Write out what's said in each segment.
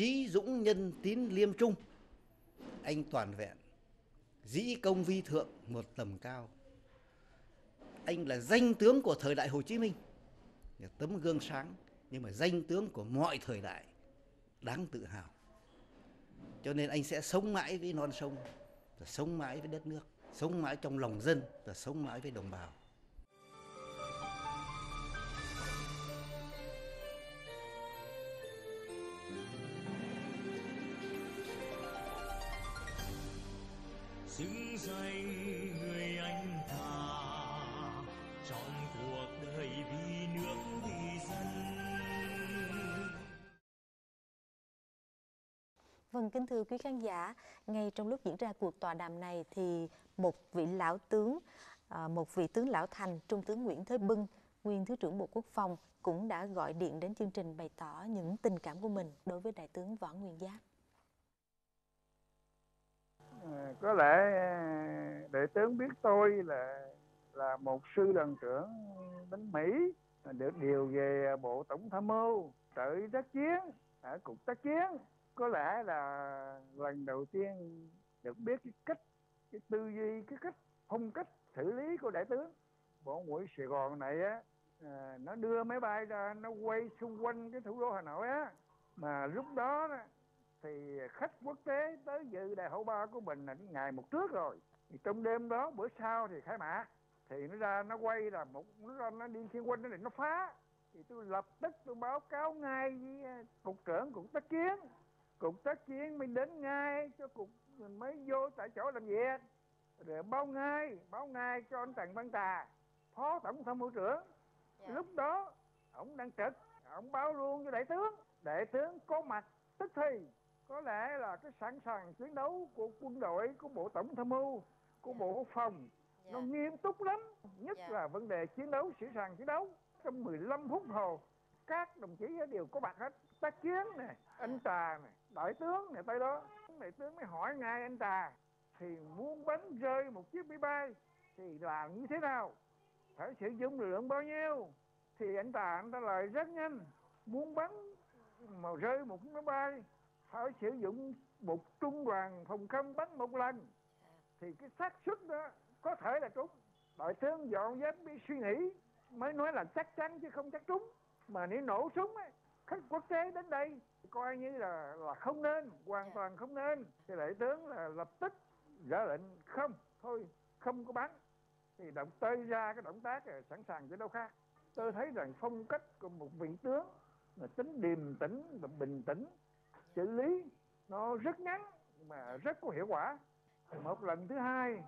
trí dũng nhân tín liêm trung, anh toàn vẹn, dĩ công vi thượng một tầm cao. Anh là danh tướng của thời đại hồ chí minh tấm gương sáng, nhưng mà danh tướng của mọi thời đại đáng tự hào. Cho nên anh sẽ sống mãi với non sông, và sống mãi với đất nước, sống mãi trong lòng dân, và sống mãi với đồng bào. Xứng danh người anh thà trọn cuộc đời vì nước vì dân Vâng, kính thưa quý khán giả, ngay trong lúc diễn ra cuộc tọa đàm này thì một vị lão tướng, à, một vị tướng lão thành, Trung tướng Nguyễn Thế Bưng, nguyên Thứ trưởng Bộ Quốc phòng cũng đã gọi điện đến chương trình bày tỏ những tình cảm của mình đối với Đại tướng Võ Nguyên Giáp. Ờ, có lẽ ờ, đại tướng biết tôi là là một sư đoàn trưởng đánh Mỹ được điều về bộ tổng tham mưu trợ tác chiến ở cục tác chiến. Có lẽ là lần đầu tiên được biết cái cách, cái tư duy, cái cách phong cách xử lý của đại tướng. Bộ mũi Sài Gòn này á ờ, nó đưa máy bay ra, nó quay xung quanh cái thủ đô Hà Nội á, mà lúc đó thì khách quốc tế tới dự đại hội ba của mình là ngày một trước rồi. Thì trong đêm đó bữa sau thì khai mạc. Thì nó ra nó quay là một nó ra nó đi xung quanh nó định nó phá. Thì tôi lập tức tôi báo cáo ngay với à, cục trưởng cục tác chiến. Cục tác chiến mới đến ngay cho cục mình mới vô tại chỗ làm việc. Rồi báo ngay báo ngay cho anh Trần Văn Trà phó tổng tham mưu trưởng. Lúc đó ông đang trực ông báo luôn cho đại tướng. Đại tướng có mặt tức thì có lẽ là cái sẵn sàng chiến đấu của quân đội của bộ tổng tham mưu của bộ quốc phòng nó nghiêm túc lắm nhất Dạ. là vấn đề chiến đấu sẵn sàng chiến đấu. Trong 15 phút hồ các đồng chí đều có mặt hết. Tác chiến này anh trà này đại tướng này tới đó. Đại tướng mới hỏi ngay anh trà thì muốn bắn rơi một chiếc máy bay thì làm như thế nào? Phải sử dụng lượng bao nhiêu? Thì anh trà anh trả lời rất nhanh muốn bắn mà rơi một máy bay phải sử dụng một trung đoàn phòng không bắn một lần. Thì cái xác suất đó có thể là trúng. Đại tướng dọn dẹp đi suy nghĩ mới nói là chắc chắn chứ không chắc trúng. Mà nếu nổ súng ấy, khách quốc tế đến đây coi như là là không nên hoàn toàn không nên. Thì đại tướng là lập tức ra lệnh không thôi không có bắn. Thì động tơi ra cái động tác là sẵn sàng chiến đấu khác. Tôi thấy rằng phong cách của một vị tướng là tính điềm tĩnh và bình tĩnh xử lý nó rất ngắn mà rất có hiệu quả. Một lần thứ hai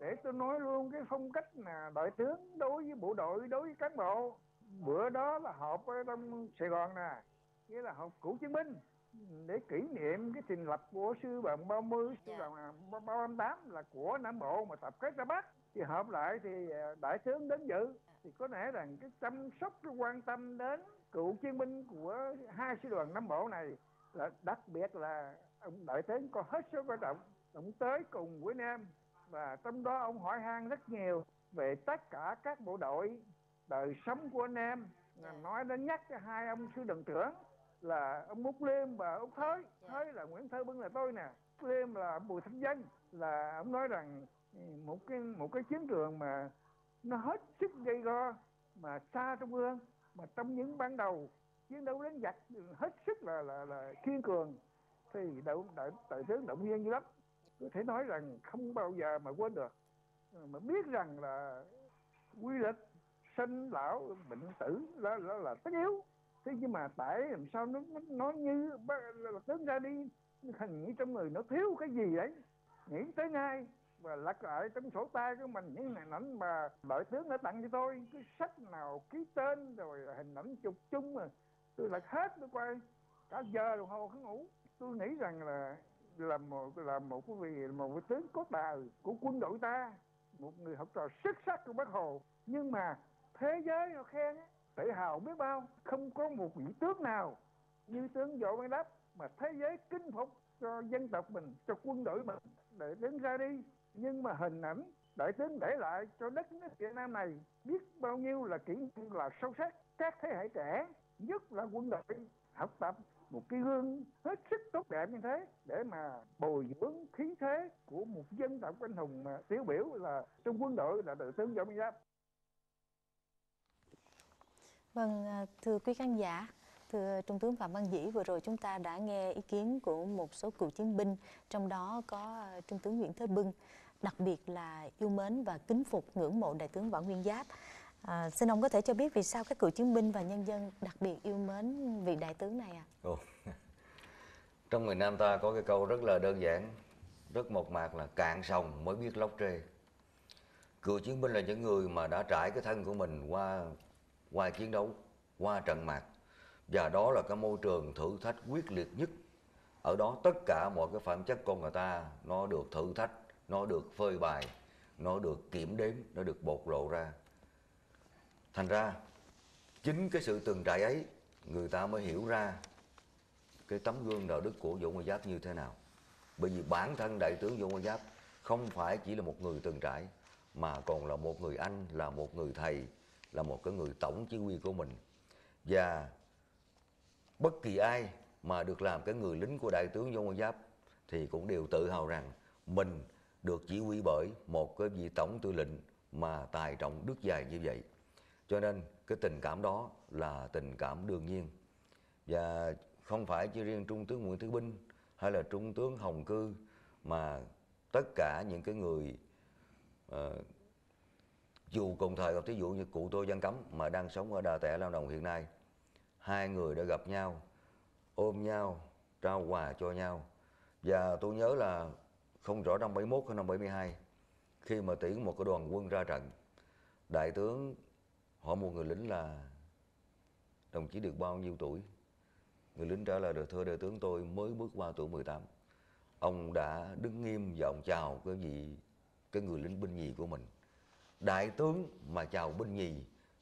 để tôi nói luôn cái phong cách là đại tướng đối với bộ đội đối với cán bộ. Bữa đó là họp ở trong Sài Gòn nè nghĩa là họp cựu chiến binh. Để kỷ niệm cái thành lập của sư đoàn 30 sư đoàn à, 38 là của Nam Bộ mà tập kết ra Bắc. Thì họp lại thì à, đại tướng đến dự. Thì có lẽ rằng cái chăm sóc cái quan tâm đến cựu chiến binh của hai sư đoàn Nam Bộ này là đặc biệt là ông đại tướng có hết sức quan trọng ông tới cùng với Nam. Và trong đó ông hỏi han rất nhiều về tất cả các bộ đội đời sống của anh em là nói đến nhắc cho hai ông sư đoàn trưởng là ông Múc Liêm và ông Thới. Thới là Nguyễn Thơ Bưng là tôi nè. Liêm là ông Bùi Thanh Dân. Là ông nói rằng ừ, một cái một cái chiến trường mà nó hết sức gây go mà xa trung ương mà trong những ban đầu chiến đấu đánh giặc hết sức là là là kiên cường. Thì đại, đại, đại tướng động viên dữ lắm. Có thể nói rằng không bao giờ mà quên được. Mà biết rằng là quy lịch sinh lão bệnh tử đó là, là tất yếu. Thế nhưng mà tại làm sao nó nó, như là, tướng ra đi hình như trong người nó thiếu cái gì đấy? Nghĩ tới ngay và lật lại trong sổ tay của mình những hình ảnh mà đội tướng đã tặng cho tôi. Cái sách nào ký tên rồi hình ảnh chụp chung mà tôi lật hết tôi quay cả giờ đồng hồ cứ ngủ. Tôi nghĩ rằng là là một là một cái vị một cái tướng cốt tài của quân đội ta một người học trò xuất sắc của bác hồ. Nhưng mà thế giới nó khen á, tự hào biết bao không có một vị tướng nào như tướng Võ Văn Đáp mà thế giới kinh phục cho dân tộc mình cho quân đội mình để đứng ra đi. Nhưng mà hình ảnh đại tướng để lại cho đất nước Việt Nam này biết bao nhiêu là kỹ là sâu sắc. Các thế hệ trẻ nhất là quân đội học tập một cái gương hết sức tốt đẹp như thế để mà bồi dưỡng khí thế của một dân tộc anh hùng mà tiêu biểu là trong quân đội là đại tướng Võ Nguyên Giáp. Vâng, à, thưa quý khán giả, thưa Trung tướng Phạm Văn Dĩ, vừa rồi chúng ta đã nghe ý kiến của một số cựu chiến binh, trong đó có à, Trung tướng Nguyễn Thế Bưng, đặc biệt là yêu mến và kính phục ngưỡng mộ đại tướng Võ Nguyên Giáp. À, xin ông có thể cho biết vì sao các cựu chiến binh và nhân dân đặc biệt yêu mến vị đại tướng này ạ? À? Ồ. Trong người Nam ta có cái câu rất là đơn giản, rất một mạc là cạn sòng mới biết lóc trê. Cựu chiến binh là những người mà đã trải cái thân của mình qua qua chiến đấu, qua trận mạc. Và đó là cái môi trường thử thách quyết liệt nhất. Ở đó tất cả mọi cái phẩm chất con người ta nó được thử thách, nó được phơi bày, nó được kiểm đếm, nó được bộc lộ ra. Thành ra chính cái sự từng trải ấy người ta mới hiểu ra cái tấm gương đạo đức của Vũ Nguyên Giáp như thế nào. Bởi vì bản thân đại tướng Vũ Nguyên Giáp không phải chỉ là một người từng trải mà còn là một người anh, là một người thầy, là một cái người tổng chỉ huy của mình. Và bất kỳ ai mà được làm cái người lính của đại tướng Vũ Nguyên Giáp thì cũng đều tự hào rằng mình được chỉ huy bởi một cái vị tổng tư lệnh mà tài trọng đức dài như vậy. Cho nên cái tình cảm đó là tình cảm đương nhiên. Và không phải chỉ riêng Trung tướng Nguyễn Thứ Binh hay là Trung tướng Hồng Cư mà tất cả những cái người uh, dù cùng thời gặp thí dụ như cụ tôi Văn Cấm mà đang sống ở Đà Tẻ Lao động hiện nay hai người đã gặp nhau ôm nhau trao quà cho nhau và tôi nhớ là không rõ năm 71 hay năm 72 khi mà tiễn một cái đoàn quân ra trận đại tướng hỏi một người lính là đồng chí được bao nhiêu tuổi? Người lính trả lời được thưa đại tướng tôi mới bước qua tuổi 18 ông đã đứng nghiêm và ông chào cái vị cái người lính binh nhì của mình. Đại tướng mà chào binh nhì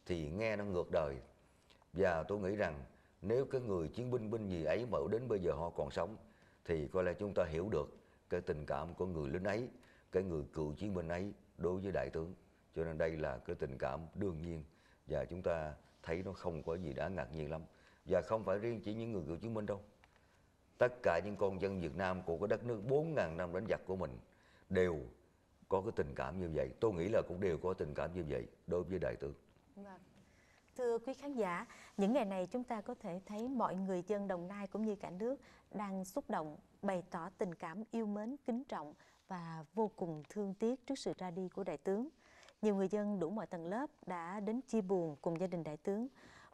thì nghe nó ngược đời. Và tôi nghĩ rằng nếu cái người chiến binh binh nhì ấy mà đến bây giờ họ còn sống, thì có lẽ chúng ta hiểu được cái tình cảm của người lính ấy, cái người cựu chiến binh ấy đối với đại tướng. Cho nên đây là cái tình cảm đương nhiên và chúng ta thấy nó không có gì đã ngạc nhiên lắm và không phải riêng chỉ những người cựu chiến binh đâu tất cả những con dân Việt Nam của cái đất nước 4.000 năm đánh giặc của mình đều có cái tình cảm như vậy tôi nghĩ là cũng đều có tình cảm như vậy đối với đại tướng vâng. Thưa quý khán giả, những ngày này chúng ta có thể thấy mọi người dân Đồng Nai cũng như cả nước đang xúc động bày tỏ tình cảm yêu mến, kính trọng và vô cùng thương tiếc trước sự ra đi của đại tướng. Nhiều người dân đủ mọi tầng lớp đã đến chia buồn cùng gia đình đại tướng.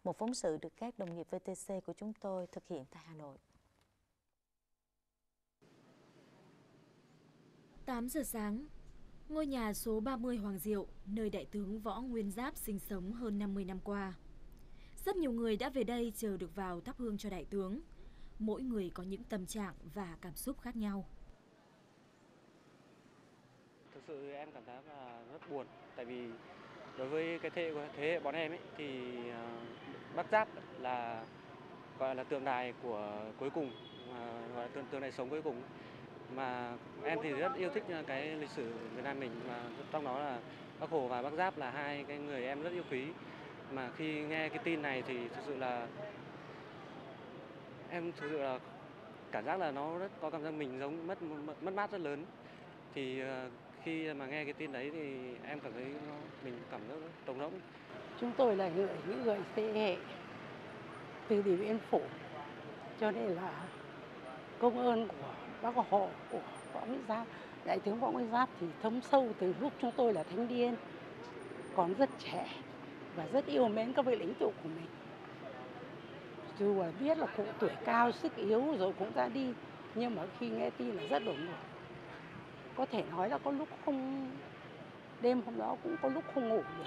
Một phóng sự được các đồng nghiệp VTC của chúng tôi thực hiện tại Hà Nội. 8 giờ sáng, ngôi nhà số 30 Hoàng Diệu, nơi đại tướng Võ Nguyên Giáp sinh sống hơn 50 năm qua. Rất nhiều người đã về đây chờ được vào thắp hương cho đại tướng. Mỗi người có những tâm trạng và cảm xúc khác nhau. Thực sự em cảm thấy là rất buồn tại vì đối với cái thế thế hệ bọn em ấy thì à, uh, Bắc Giáp là gọi là tượng đài của cuối cùng uh, gọi là tượng, tượng đài sống cuối cùng. Mà em thì rất yêu thích à, cái lịch sử Việt Nam mình mà trong đó là Bác Hồ và Bác Giáp là hai cái người em rất yêu quý. Mà khi nghe cái tin này thì thực sự là em thực sự là cảm giác là nó rất có cảm giác mình giống mất mất, mất mát rất lớn. Thì uh, khi mà nghe cái tin đấy thì em cảm thấy nó, mình cảm giác trống rỗng. Chúng tôi là người những người thế hệ từ Điện Biên Phủ cho nên là công ơn của bác Hồ của Võ Nguyên Giáp. Đại tướng Võ Nguyên Giáp thì thấm sâu từ lúc chúng tôi là thanh niên còn rất trẻ và rất yêu mến các vị lãnh tụ của mình. Dù là biết là cụ tuổi cao sức yếu rồi cũng ra đi nhưng mà khi nghe tin là rất đổ ngột có thể nói là có lúc không đêm hôm đó cũng có lúc không ngủ được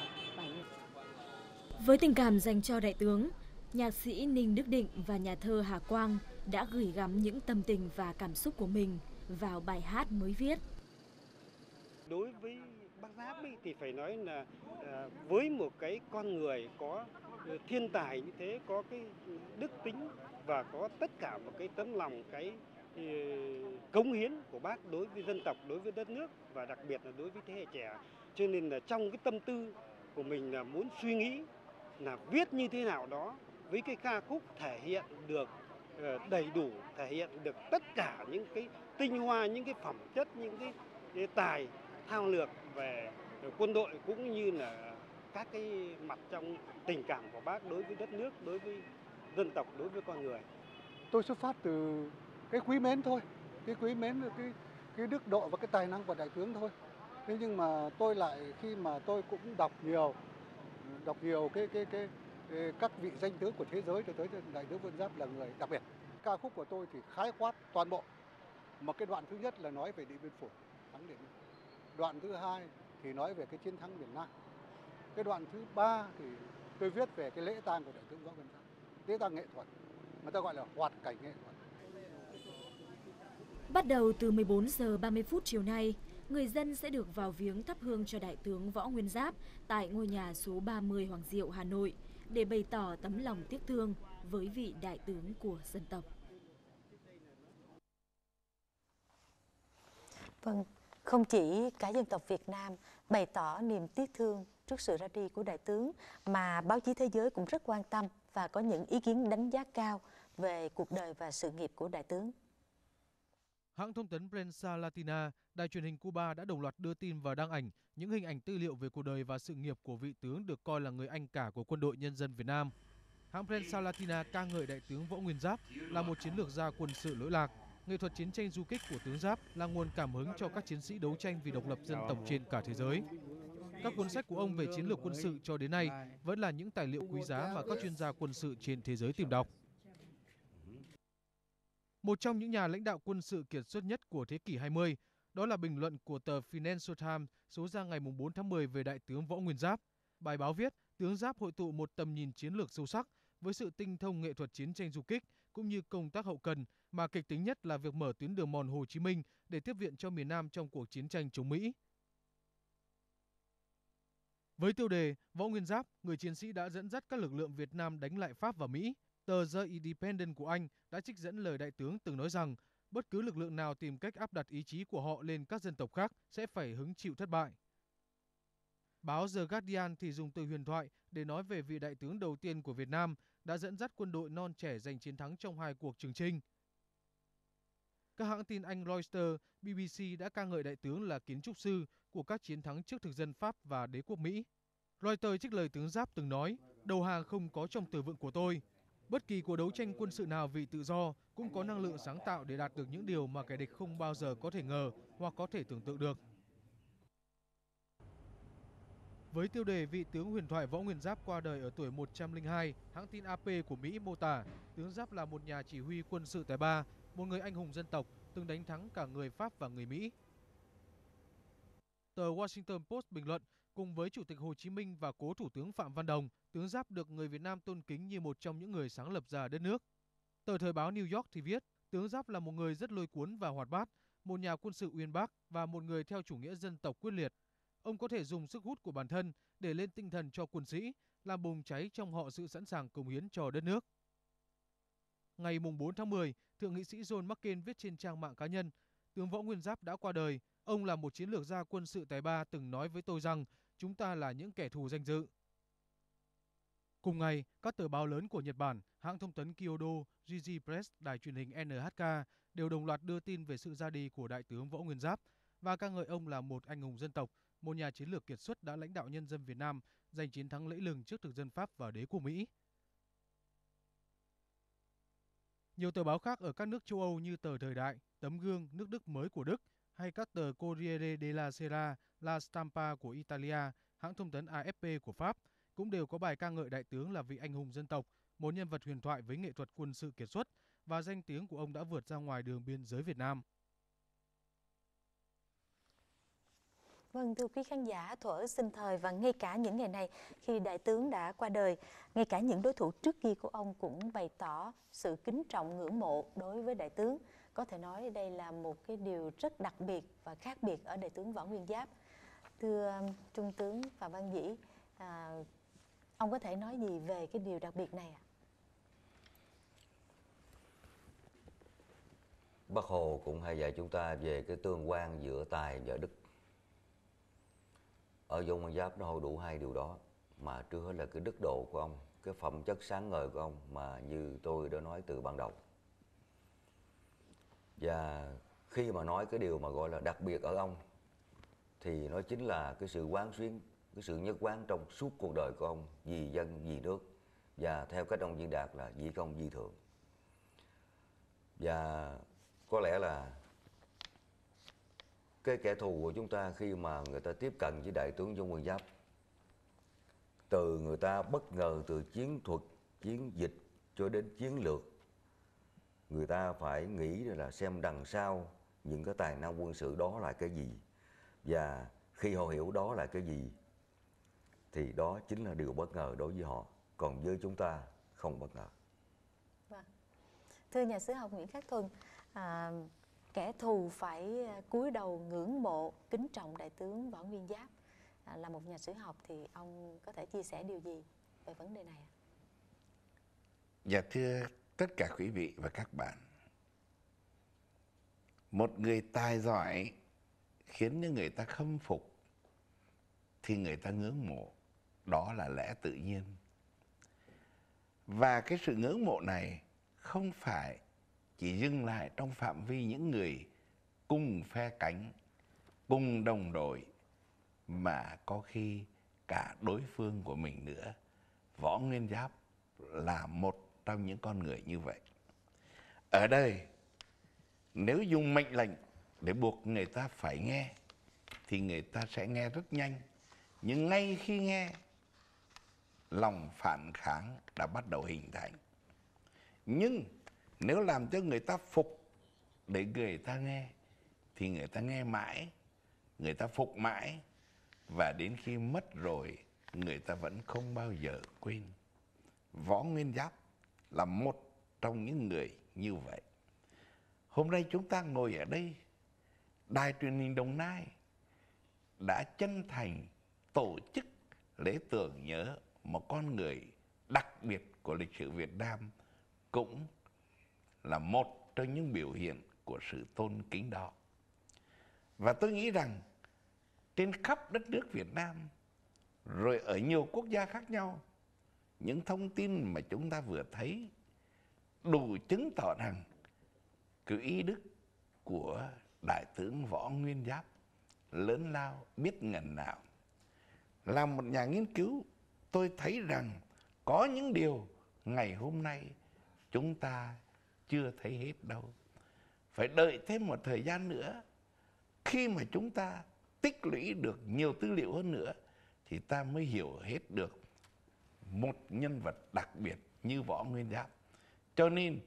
với tình cảm dành cho đại tướng nhạc sĩ Ninh Đức Định và nhà thơ Hà Quang đã gửi gắm những tâm tình và cảm xúc của mình vào bài hát mới viết. Đối với bác Giáp ấy, thì phải nói là à, với một cái con người có ờ, thiên tài như thế, có cái đức tính và có tất cả một cái tấm lòng, cái Ờ, cống hiến của bác đối với dân tộc, đối với đất nước và đặc biệt là đối với thế hệ trẻ. Cho nên là trong cái tâm tư của mình là muốn suy nghĩ là viết như thế nào đó với cái ca khúc thể hiện được ờ, đầy đủ thể hiện được tất cả những cái tinh hoa những cái phẩm chất những cái, cái tài thao lược về quân đội cũng như là các cái mặt trong tình cảm của bác đối với đất nước đối với dân tộc đối với con người tôi xuất phát từ cái quý mến thôi cái quý mến cái cái đức độ và cái tài năng của đại tướng thôi. Thế nhưng mà tôi lại khi mà tôi cũng đọc nhiều đọc nhiều cái cái cái, cái các vị danh tướng của thế giới cho tới đại tướng Vân Giáp là người đặc biệt. Ca khúc của tôi thì khái quát toàn bộ. Một cái đoạn thứ nhất là nói về điện biên phủ thắng điện đoạn thứ hai thì nói về cái chiến thắng miền Nam. Cái đoạn thứ ba thì tôi viết về cái lễ tang của đại tướng võ nguyên giáp. Lễ tang nghệ thuật người ta gọi là hoạt cảnh nghệ thuật. Bắt đầu từ 14 giờ 30 phút chiều nay, người dân sẽ được vào viếng thắp hương cho Đại tướng Võ Nguyên Giáp tại ngôi nhà số 30 Hoàng Diệu, Hà Nội để bày tỏ tấm lòng tiếc thương với vị đại tướng của dân tộc. Vâng, không chỉ cả dân tộc Việt Nam bày tỏ niềm tiếc thương trước sự ra đi của đại tướng mà báo chí thế giới cũng rất quan tâm và có những ý kiến đánh giá cao về cuộc đời và sự nghiệp của đại tướng. Hãng thông tấn Prensa Latina, đài truyền hình Cuba đã đồng loạt đưa tin và đăng ảnh những hình ảnh tư liệu về cuộc đời và sự nghiệp của vị tướng được coi là người anh cả của quân đội nhân dân Việt Nam. Hãng Prensa Latina ca ngợi đại tướng Võ Nguyên Giáp là một chiến lược gia quân sự lỗi lạc. Nghệ thuật chiến tranh du kích của tướng Giáp là nguồn cảm hứng cho các chiến sĩ đấu tranh vì độc lập dân tộc trên cả thế giới. Các cuốn sách của ông về chiến lược quân sự cho đến nay vẫn là những tài liệu quý giá mà các chuyên gia quân sự trên thế giới tìm đọc. Một trong những nhà lãnh đạo quân sự kiệt xuất nhất của thế kỷ 20, đó là bình luận của tờ Financial Times số ra ngày 4 tháng 10 về đại tướng Võ Nguyên Giáp. Bài báo viết, tướng Giáp hội tụ một tầm nhìn chiến lược sâu sắc với sự tinh thông nghệ thuật chiến tranh du kích cũng như công tác hậu cần mà kịch tính nhất là việc mở tuyến đường mòn Hồ Chí Minh để tiếp viện cho miền Nam trong cuộc chiến tranh chống Mỹ. Với tiêu đề Võ Nguyên Giáp, người chiến sĩ đã dẫn dắt các lực lượng Việt Nam đánh lại Pháp và Mỹ. Tờ The Independent của Anh đã trích dẫn lời đại tướng từng nói rằng bất cứ lực lượng nào tìm cách áp đặt ý chí của họ lên các dân tộc khác sẽ phải hứng chịu thất bại. Báo The Guardian thì dùng từ huyền thoại để nói về vị đại tướng đầu tiên của Việt Nam đã dẫn dắt quân đội non trẻ giành chiến thắng trong hai cuộc trường trinh. Các hãng tin Anh Reuters, BBC đã ca ngợi đại tướng là kiến trúc sư của các chiến thắng trước thực dân Pháp và đế quốc Mỹ. Reuters trích lời tướng Giáp từng nói, đầu hàng không có trong từ vựng của tôi. Bất kỳ cuộc đấu tranh quân sự nào vì tự do cũng có năng lượng sáng tạo để đạt được những điều mà kẻ địch không bao giờ có thể ngờ hoặc có thể tưởng tượng được. Với tiêu đề vị tướng huyền thoại Võ Nguyên Giáp qua đời ở tuổi 102, hãng tin AP của Mỹ mô tả tướng Giáp là một nhà chỉ huy quân sự tài ba, một người anh hùng dân tộc, từng đánh thắng cả người Pháp và người Mỹ. Tờ Washington Post bình luận, cùng với Chủ tịch Hồ Chí Minh và cố Thủ tướng Phạm Văn Đồng, tướng Giáp được người Việt Nam tôn kính như một trong những người sáng lập ra đất nước. Tờ Thời báo New York thì viết, tướng Giáp là một người rất lôi cuốn và hoạt bát, một nhà quân sự uyên bác và một người theo chủ nghĩa dân tộc quyết liệt. Ông có thể dùng sức hút của bản thân để lên tinh thần cho quân sĩ, làm bùng cháy trong họ sự sẵn sàng cống hiến cho đất nước. Ngày 4 tháng 10, Thượng nghị sĩ John McCain viết trên trang mạng cá nhân, tướng Võ Nguyên Giáp đã qua đời. Ông là một chiến lược gia quân sự tài ba từng nói với tôi rằng chúng ta là những kẻ thù danh dự. Cùng ngày, các tờ báo lớn của Nhật Bản, hãng thông tấn Kyodo, Jiji Press, đài truyền hình NHK đều đồng loạt đưa tin về sự ra đi của đại tướng Võ Nguyên Giáp và ca ngợi ông là một anh hùng dân tộc, một nhà chiến lược kiệt xuất đã lãnh đạo nhân dân Việt Nam giành chiến thắng lẫy lừng trước thực dân Pháp và đế quốc Mỹ. Nhiều tờ báo khác ở các nước châu Âu như tờ Thời Đại, Tấm Gương, nước Đức mới của Đức hay các tờ Corriere della Sera, La Stampa của Italia, hãng thông tấn AFP của Pháp cũng đều có bài ca ngợi đại tướng là vị anh hùng dân tộc, một nhân vật huyền thoại với nghệ thuật quân sự kiệt xuất và danh tiếng của ông đã vượt ra ngoài đường biên giới Việt Nam. Vâng, thưa quý khán giả, thuở sinh thời và ngay cả những ngày này khi đại tướng đã qua đời, ngay cả những đối thủ trước kia của ông cũng bày tỏ sự kính trọng ngưỡng mộ đối với đại tướng. Có thể nói đây là một cái điều rất đặc biệt và khác biệt ở đại tướng Võ Nguyên Giáp. Thưa um, Trung tướng Phạm Văn Dĩ, à, ông có thể nói gì về cái điều đặc biệt này ạ? À? Bác Hồ cũng hay dạy chúng ta về cái tương quan giữa tài và đức ở võ nguyên Giáp nó hội đủ hai điều đó mà trước hết là cái đức độ của ông cái phẩm chất sáng ngời của ông mà như tôi đã nói từ ban đầu và khi mà nói cái điều mà gọi là đặc biệt ở ông, thì nó chính là cái sự quán xuyến, cái sự nhất quán trong suốt cuộc đời của ông vì dân, vì nước. Và theo cách ông diễn đạt là vì công vì thượng. Và có lẽ là cái kẻ thù của chúng ta khi mà người ta tiếp cận với đại tướng Dung quân Giáp, từ người ta bất ngờ từ chiến thuật, chiến dịch cho đến chiến lược người ta phải nghĩ là xem đằng sau những cái tài năng quân sự đó là cái gì và khi họ hiểu đó là cái gì thì đó chính là điều bất ngờ đối với họ còn với chúng ta không bất ngờ Vâng. Thưa nhà sử học Nguyễn Khắc Thuần, à, kẻ thù phải à, cúi đầu ngưỡng mộ, kính trọng đại tướng Võ Nguyên Giáp. À, là một nhà sử học thì ông có thể chia sẻ điều gì về vấn đề này ạ? Dạ thưa tất cả quý vị và các bạn. Một người tài giỏi khiến những người ta khâm phục thì người ta ngưỡng mộ. Đó là lẽ tự nhiên. Và cái sự ngưỡng mộ này không phải chỉ dừng lại trong phạm vi những người cùng phe cánh, cùng đồng đội mà có khi cả đối phương của mình nữa. Võ Nguyên Giáp là một trong những con người như vậy. Ở đây, nếu dùng mệnh lệnh để buộc người ta phải nghe, thì người ta sẽ nghe rất nhanh. Nhưng ngay khi nghe, lòng phản kháng đã bắt đầu hình thành. Nhưng nếu làm cho người ta phục để người ta nghe, thì người ta nghe mãi, người ta phục mãi, và đến khi mất rồi, người ta vẫn không bao giờ quên. Võ Nguyên Giáp là một trong những người như vậy. Hôm nay chúng ta ngồi ở đây, Đài truyền hình Đồng Nai đã chân thành tổ chức lễ tưởng nhớ một con người đặc biệt của lịch sử Việt Nam cũng là một trong những biểu hiện của sự tôn kính đó. Và tôi nghĩ rằng trên khắp đất nước Việt Nam, rồi ở nhiều quốc gia khác nhau, những thông tin mà chúng ta vừa thấy đủ chứng tỏ rằng cái ý đức của đại tướng võ nguyên giáp lớn lao, biết ngần nào. Là một nhà nghiên cứu, tôi thấy rằng có những điều ngày hôm nay chúng ta chưa thấy hết đâu. Phải đợi thêm một thời gian nữa. Khi mà chúng ta tích lũy được nhiều tư liệu hơn nữa, thì ta mới hiểu hết được một nhân vật đặc biệt như võ nguyên giáp cho nên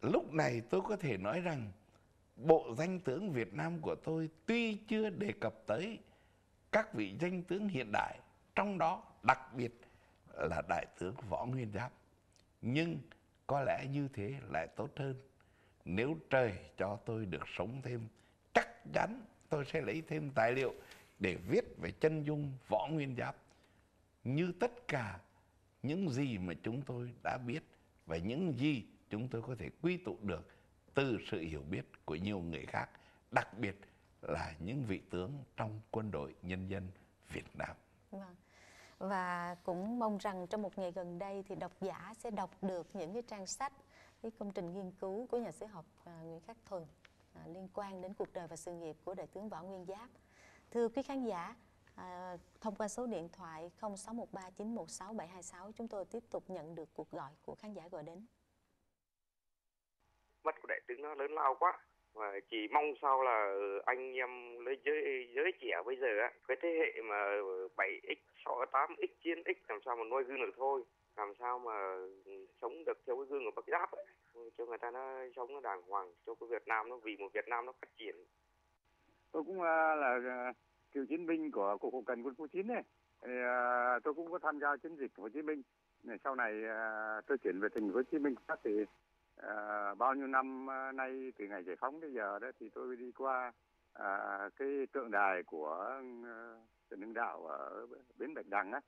lúc này tôi có thể nói rằng bộ danh tướng Việt Nam của tôi tuy chưa đề cập tới các vị danh tướng hiện đại, trong đó đặc biệt là đại tướng Võ Nguyên Giáp. Nhưng có lẽ như thế lại tốt hơn. Nếu trời cho tôi được sống thêm, chắc chắn tôi sẽ lấy thêm tài liệu để viết về chân dung Võ Nguyên Giáp. Như tất cả những gì mà chúng tôi đã biết và những gì chúng tôi có thể quy tụ được từ sự hiểu biết của nhiều người khác, đặc biệt là những vị tướng trong quân đội nhân dân Việt Nam. Vâng. Và cũng mong rằng trong một ngày gần đây thì độc giả sẽ đọc được những cái trang sách, cái công trình nghiên cứu của nhà sử học à, Nguyễn Khắc Thuần à, liên quan đến cuộc đời và sự nghiệp của đại tướng Võ Nguyên Giáp. Thưa quý khán giả, à, thông qua số điện thoại 0613916726 chúng tôi tiếp tục nhận được cuộc gọi của khán giả gọi đến. mất của đại tướng nó lớn lao quá và chỉ mong sao là anh em lấy giới giới trẻ bây giờ á cái thế hệ mà 7x 6 8x chiến x làm sao mà nuôi gương được thôi làm sao mà sống được theo cái gương của bác giáp ấy cho người ta nó sống nó đàng hoàng cho cái Việt Nam nó vì một Việt Nam nó phát triển tôi cũng à, là à, cựu chiến binh của cục hậu cần quân khu 9 này Thì, à, tôi cũng có tham gia chiến dịch Hồ Chí Minh. Này, sau này à, tôi chuyển về thành phố Hồ Chí Minh phát thì à, bao nhiêu năm à, nay từ ngày giải phóng đến giờ đó thì tôi đi qua à, cái tượng đài của à, Trần Hưng Đạo ở bến Bạch Đằng á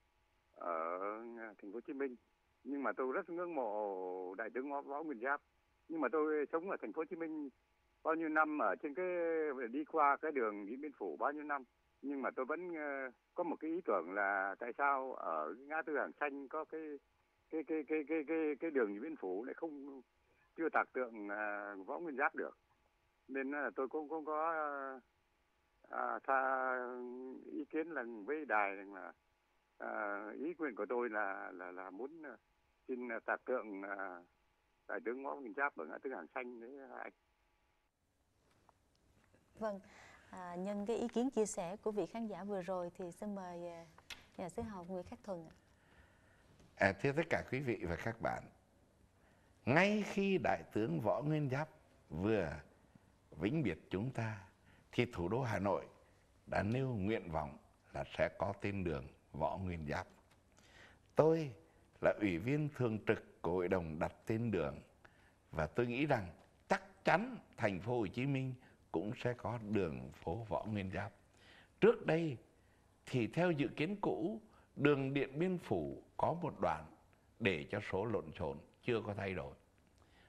ở thành phố Hồ Chí Minh. Nhưng mà tôi rất ngưỡng mộ đại tướng Võ, Võ Nguyên Giáp. Nhưng mà tôi sống ở thành phố Hồ Chí Minh bao nhiêu năm ở trên cái đi qua cái đường Điện Biên Phủ bao nhiêu năm nhưng mà tôi vẫn ờ, có một cái ý tưởng là tại sao ở ngã tư Hàng Xanh có cái cái cái cái cái cái, cái đường Điện Biên Phủ lại không chưa tạc tượng ờ, võ nguyên giáp được. Nên là tôi cũng cũng có ờ, à, tha ý kiến là với đài rằng là à, ý quyền của tôi là là là muốn xin tạc tượng à, đại tướng võ nguyên giáp ở ngã tư hàng xanh đấy anh? Vâng, à, nhân cái ý kiến chia sẻ của vị khán giả vừa rồi thì xin mời à, nhà sư học Nguyễn Khắc Thuần ạ. À, thưa tất cả quý vị và các bạn, ngay khi Đại tướng Võ Nguyên Giáp vừa vĩnh biệt chúng ta, thì thủ đô Hà Nội đã nêu nguyện vọng là sẽ có tên đường Võ Nguyên Giáp. Tôi là ủy viên thường trực của hội đồng đặt tên đường và tôi nghĩ rằng chắc chắn thành phố Hồ Chí Minh cũng sẽ có đường phố Võ Nguyên Giáp. Trước đây thì theo dự kiến cũ, đường Điện Biên Phủ có một đoạn để cho số lộn xộn chưa có thay đổi.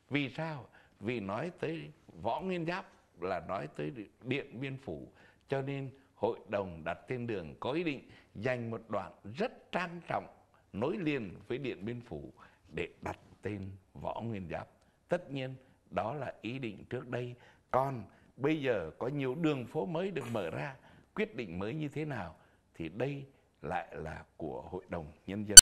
Vì sao? Vì nói tới Võ Nguyên Giáp là nói tới Điện Biên Phủ cho nên hội đồng đặt tên đường có ý định dành một đoạn rất trang trọng nối liền với Điện Biên Phủ để đặt tên Võ Nguyên Giáp. Tất nhiên đó là ý định trước đây. Còn bây giờ có nhiều đường phố mới được mở ra, quyết định mới như thế nào thì đây lại là của Hội đồng Nhân dân.